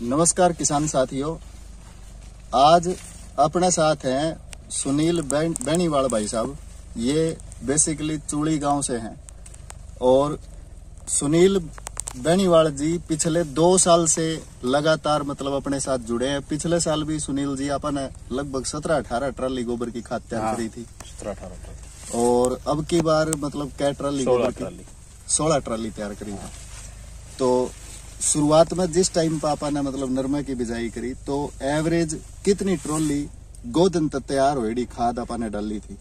नमस्कार किसान साथियों। आज अपने साथ हैं सुनील बैन, बैनीवाल भाई साहब। ये बेसिकली चूड़ी गाँव से हैं। और सुनील बैनीवाल जी पिछले दो साल से लगातार मतलब अपने साथ जुड़े हैं। पिछले साल भी सुनील जी अपन लगभग सत्रह अठारह ट्राली गोबर की खाद तैयार हाँ। करी थी। सत्रह अठारह और अब की बार मतलब कै ट्राली गोबर की? सोलह ट्राली तैयार करी है। तो शुरुआत में जिस टाइम पापा ने मतलब नरमा की बिजाई करी तो एवरेज कितनी ट्रॉली गोदन तक तैयार हुई खाद आपा ने डाली थी?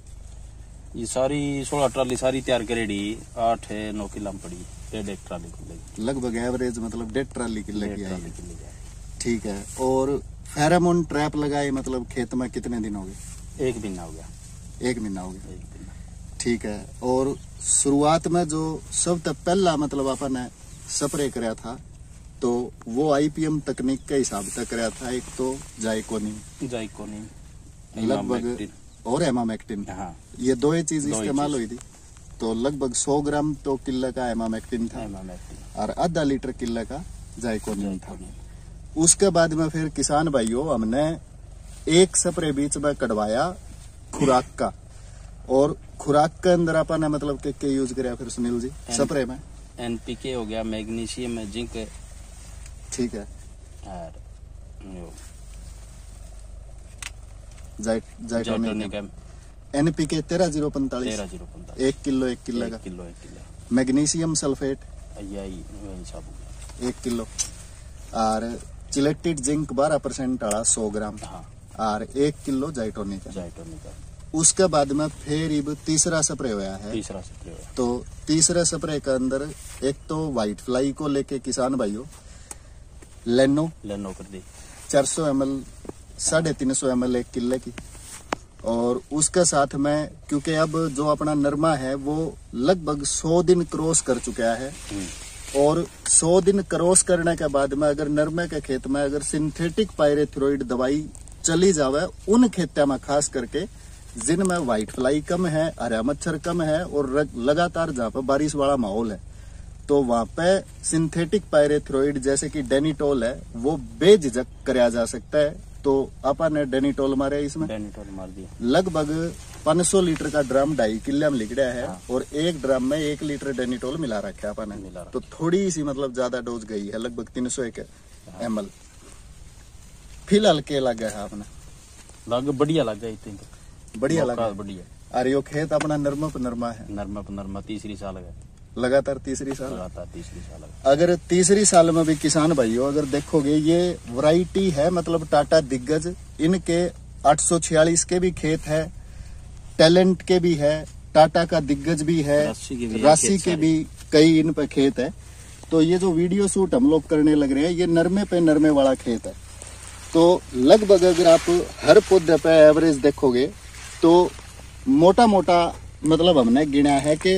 ये सारी सोलह ट्राली सारी तैयार करेड़ी आठ है नौ किला पड़ी डेढ़ ट्राली को लगभग एवरेज मतलब डेढ़ ट्राली की लगी आई है। ठीक है और फेरामोन ट्रैप लगाए मतलब खेत में कितने दिन हो गए? एक महीना हो गया। एक महीना हो गया। ठीक है और शुरुआत में जो सब तक पहला मतलब अपन ने स्प्रे कराया था तो वो आईपीएम तकनीक के हिसाब से कराया था एक तो जाइकोनिम जाइकोनी लगभग और एमामेक्टिन। हाँ। ये दो ही चीज़ इस्तेमाल हुई थी। तो लगभग 100 ग्राम तो किले का एमामेक्टिन था। एमामेक्टिन। और आधा लीटर किले का जाइकोनिम था। उसके बाद में फिर किसान भाइयों हमने एक स्प्रे बीच में कटवाया खुराक का। और खुराक के अंदर अपन ने मतलब के, के यूज़ कराया फिर सुनील जी? स्प्रे में। एनपीके हो गया मैग्नीशियम जिंक ठीक है। और यो, जाइटोनिक जाइटोनिक एनपीके तेरह ज़ीरो पैंतालीस। तेरह ज़ीरो एक किलो एक किलो का। किलो एक किलो। Magnesium sulphate. यही सब। एक किलो। और चिलेटेड जिंक बारह परसेंट वाला सौ ग्राम। हाँ। और एक किलो जाइटोनिक जाइटोनिक उसके बाद में फिर इब तीसरा स्प्रे होया है। तीसरा स्प्रे तो तीसरे स्प्रे के अंदर एक तो व्हाइट फ्लाई को लेके किसान भाइयों लेनो लेनो कर दी चार सौ एम एल साढ़े तीन सौ एम एल एक किले की और उसके साथ में क्योंकि अब जो अपना नरमा है वो लगभग सौ दिन क्रॉस कर चुका है और 100 दिन क्रॉस करने के बाद में अगर नरमे के खेत में अगर सिंथेटिक पायरेथ्रोइड दवाई चली जावे उन खेतों में खास करके जिनमें व्हाइट फ्लाई कम है हरा मच्छर कम है और लगातार जहाँ पे बारिश वाला माहौल है तो वहाँ पे सिंथेटिक पायरेथ्रोइड जैसे कि डेनिटोल है वो बेझिझक कराया जा सकता है। तो आपा ने डेनिटोल मारे इसमें? डेनिटोल मार दिया। लगभग 500 लीटर का ड्रम ढाई किले में लिखड़ा है हाँ। और एक ड्रम में एक लीटर डेनिटोल मिला रखा है अपन ने मिला तो थोड़ी सी मतलब ज़्यादा डोज गई है लगभग 300 एक एम एल फ़िलहाल के लगा है आपने। लग बढ़िया लग गया इतनी बढ़िया लगा बढ़िया। अरे यो खेत अपना नरमा पर नरमा है। नरमा पर नरमा तीसरी साल है। लगातार तीसरी साल। लगातार तीसरी साल अगर तीसरी साल में भी किसान भाइयों अगर देखोगे ये वैरायटी है मतलब टाटा दिग्गज इनके 846 के भी खेत है टैलेंट के भी है टाटा का दिग्गज भी है राशि के भी कई इन पे खेत है। तो ये जो वीडियो शूट हम लोग करने लग रहे हैं ये नरमे पे नरमे वाला खेत है। तो लगभग अगर आप हर पौधे पे एवरेज देखोगे तो मोटा मोटा मतलब हमने गिना है कि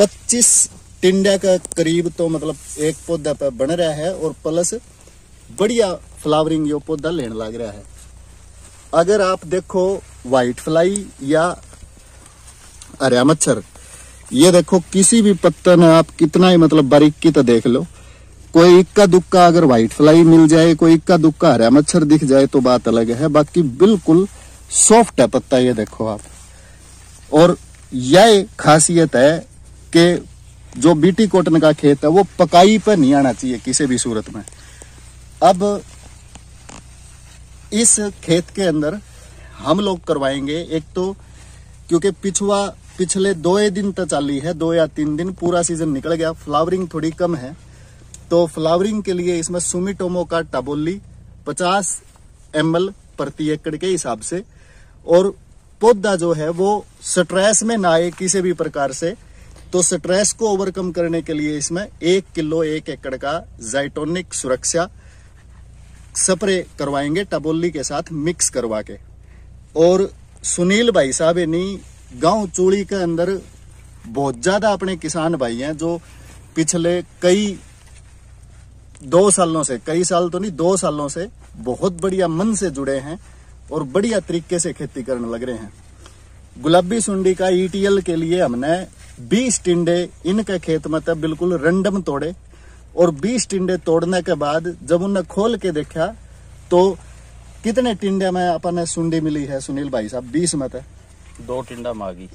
25 टिंडा का करीब तो मतलब एक पौधा पे बन रहा है और प्लस बढ़िया फ्लावरिंग यो पौधा लेने लग रहा है। अगर आप देखो व्हाइट फ्लाई या हरिया मच्छर, ये देखो किसी भी पत्ता में आप कितना ही मतलब बारीकी तो देख लो। कोई इक्का दुक्का अगर व्हाइट फ्लाई मिल जाए, कोई इक्का दुक्का हरा मच्छर दिख जाए तो बात अलग है। बाकी बिल्कुल सॉफ्ट है पत्ता, ये देखो आप। और यह खासियत है कि जो बीटी कॉटन का खेत है, वो पकाई पर नहीं आना चाहिए किसी भी सूरत में। अब इस खेत के अंदर हम लोग करवाएँगे, एक तो क्योंकि पिछवा, पिछले दो दिन तक चाली है दो या तीन दिन पूरा सीज़न निकल गया फ्लावरिंग थोड़ी कम है। तो फ्लावरिंग के लिए इसमें सुमिटोमो का टाबोली 50 एम प्रति एकड़ के हिसाब से, और पौधा जो है वो स्ट्रेस में ना आए किसी भी प्रकार से तो स्ट्रेस को ओवरकम करने के लिए इसमें एक किलो एक एकड़ का जाइटोनिक सुरक्षा स्प्रे करवाएँगे टबोली के साथ मिक्स करवा के। और सुनील भाई साहब इन्हीं गाँव चूड़ी के अंदर बहुत ज़्यादा अपने किसान भाई हैं जो पिछले कई दो सालों से, कई साल तो नहीं, दो सालों से बहुत बढ़िया मन से जुड़े हैं और बढ़िया तरीके से खेती करने लग रहे हैं। गुलाबी सुंडी का ईटीएल के लिए हमने 20 टिंडे इनके खेत में तब बिल्कुल रंडम तोड़े और 20 टिंडे तोड़ने के बाद जब उन्हें खोल के देखा तो कितने टिंडे में अपन ने सुंडी मिली है सुनील भाई साहब? 20 में थे दो टिंडा मागी।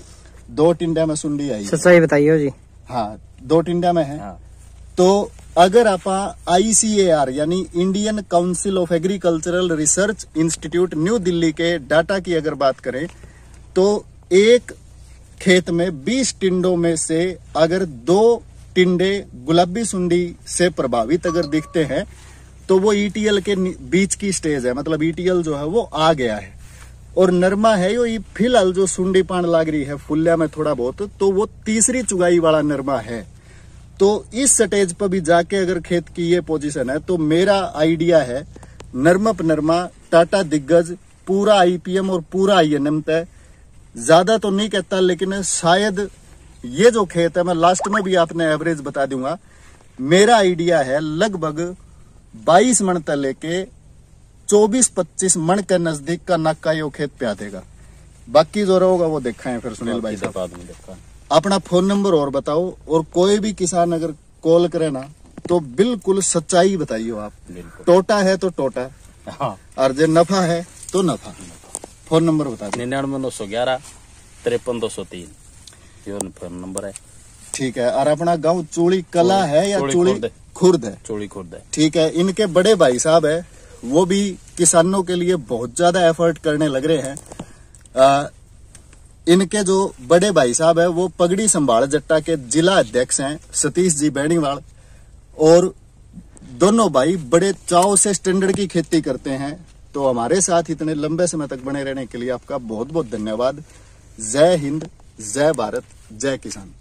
दो टिंडे में सुंडी आई। सच्चाई बताइए जी। हाँ दो टिंडे में है। हाँ। तो अगर आप आईसीएआर यानी Indian council of agricultural research institute new Delhi के डाटा की अगर बात करें तो एक खेत में 20 टिंडों में से अगर दो टिंडे गुलाबी सुंडी से प्रभावित अगर दिखते हैं तो वो ईटीएल के बीच की स्टेज है। मतलब ईटीएल जो है वो आ गया है। और नरमा है यो, ये फ़िलहाल जो सुंडी पान लाग रही है फुल्ल्या में थोड़ा बहुत तो वो तीसरी चुगाई वाला नरमा है। तो इस स्टेज पर भी जाके अगर खेत की ये पोजीशन है तो मेरा आइडिया है, नर्मप नरमा, टाटा दिग्गज, पूरा आईपीएम और पूरा आईएनएम तय ज़्यादा तो नहीं कहता लेकिन शायद ये जो खेत है मैं लास्ट में भी आपने एवरेज बता दूँगा मेरा आइडिया है लगभग 22 मण तक लेके 24-25 मण के नज़दीक का नाका यो खेत पे आतेगा बाकी जो रहेगा वो देखा है फिर सुनील भाई साहब। बाद में देखा। अपना फ़ोन नंबर और बताओ और कोई भी किसान अगर कॉल करे ना तो बिल्कुल सच्चाई बताइए आप। टोटा है तो टोटा हाँ। और जो नफा है तो नफा। फ़ोन नंबर बता दो। निन्यानवे नौ सौ ग्यारह तिरपन दो सौ तीन। ये फ़ोन नंबर है। ठीक है और अपना गाँव चूड़ी कला है या चूड़ी है। खुर्द है? चोड़ी खुर्द है। ठीक है इनके बड़े भाई साहब है वो भी किसानों के लिए बहुत ज़्यादा एफर्ट करने लग रहे हैं। आ, इनके जो बड़े भाई साहब है वो पगड़ी संभाल जट्टा के जिला अध्यक्ष हैं सतीश जी बैणीवाल और दोनों भाई बड़े चाव से स्टैंडर्ड की खेती करते हैं। तो हमारे साथ इतने लंबे समय तक बने रहने के लिए आपका बहुत बहुत धन्यवाद। जय हिंद, जय भारत, जय किसान।